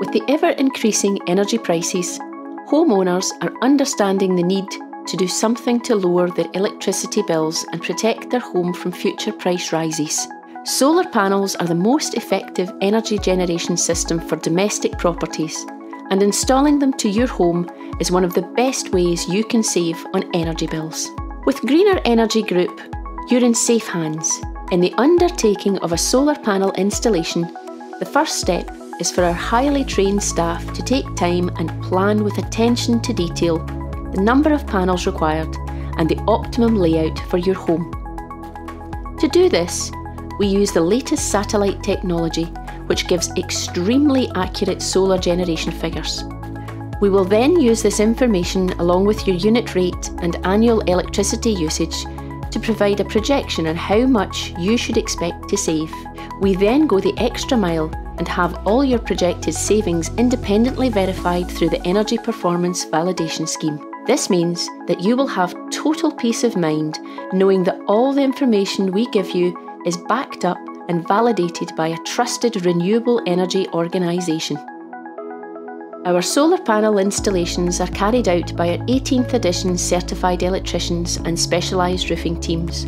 With the ever increasing energy prices, homeowners are understanding the need to do something to lower their electricity bills and protect their home from future price rises. Solar panels are the most effective energy generation system for domestic properties, and installing them to your home is one of the best ways you can save on energy bills. With Greener Energy Group, you're in safe hands. In the undertaking of a solar panel installation, the first step is for our highly trained staff to take time and plan with attention to detail the number of panels required and the optimum layout for your home. To do this, we use the latest satellite technology, which gives extremely accurate solar generation figures. We will then use this information along with your unit rate and annual electricity usage to provide a projection on how much you should expect to save. We then go the extra mile and have all your projected savings independently verified through the Energy Performance Validation Scheme. This means that you will have total peace of mind knowing that all the information we give you is backed up and validated by a trusted renewable energy organisation. Our solar panel installations are carried out by our 18th edition certified electricians and specialised roofing teams,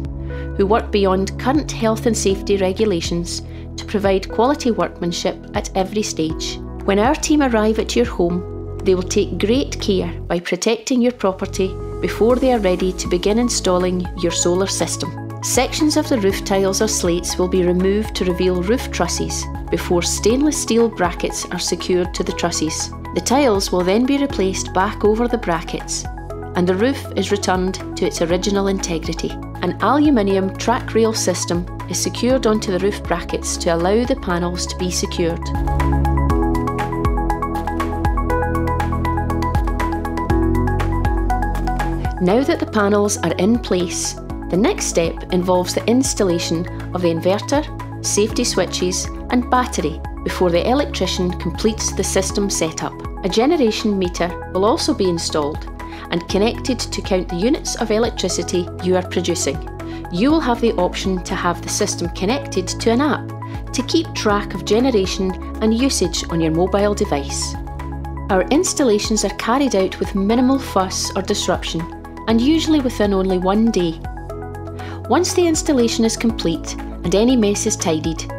who work beyond current health and safety regulations to provide quality workmanship at every stage. When our team arrive at your home, they will take great care by protecting your property before they are ready to begin installing your solar system. Sections of the roof tiles or slates will be removed to reveal roof trusses before stainless steel brackets are secured to the trusses. The tiles will then be replaced back over the brackets and the roof is returned to its original integrity. An aluminium track rail system is secured onto the roof brackets to allow the panels to be secured. Now that the panels are in place, the next step involves the installation of the inverter, safety switches and battery before the electrician completes the system setup. A generation meter will also be installed and connected to count the units of electricity you are producing. You will have the option to have the system connected to an app to keep track of generation and usage on your mobile device. Our installations are carried out with minimal fuss or disruption and usually within only one day. Once the installation is complete and any mess is tidied,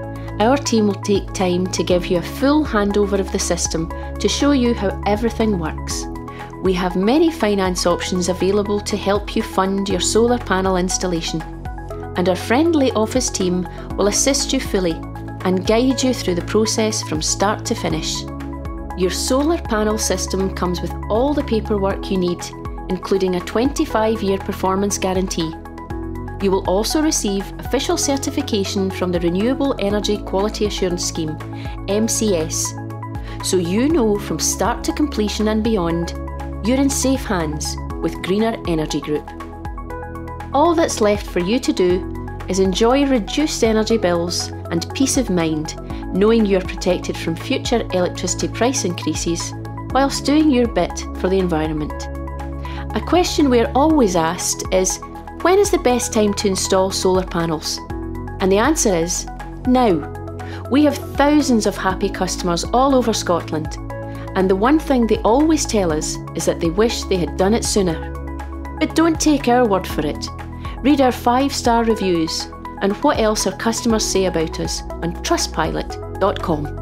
our team will take time to give you a full handover of the system to show you how everything works. We have many finance options available to help you fund your solar panel installation, and our friendly office team will assist you fully and guide you through the process from start to finish. Your solar panel system comes with all the paperwork you need, including a 25 year performance guarantee. You will also receive official certification from the Renewable Energy Quality Assurance Scheme, MCS, so you know from start to completion and beyond you're in safe hands with Greener Energy Group. All that's left for you to do is enjoy reduced energy bills and peace of mind knowing you're protected from future electricity price increases whilst doing your bit for the environment. A question we're always asked is when is the best time to install solar panels? And the answer is now. We have thousands of happy customers all over Scotland and the one thing they always tell us is that they wish they had done it sooner. But don't take our word for it. Read our five star reviews and what else our customers say about us on trustpilot.com.